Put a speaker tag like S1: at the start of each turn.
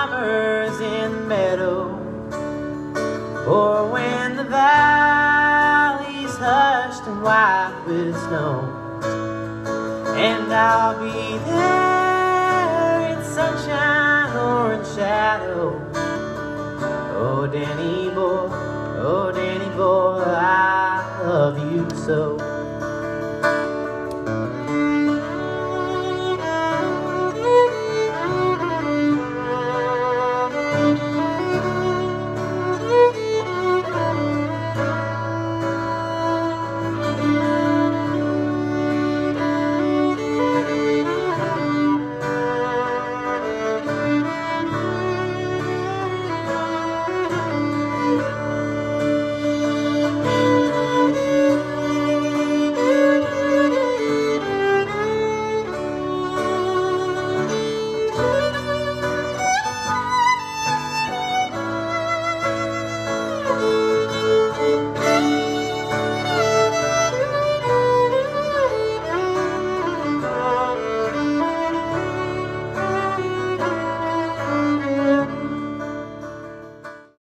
S1: In in meadow, or when the valley's hushed and white with snow. And I'll be there in sunshine or in shadow. Oh, Danny boy, oh, Danny boy, I love you so.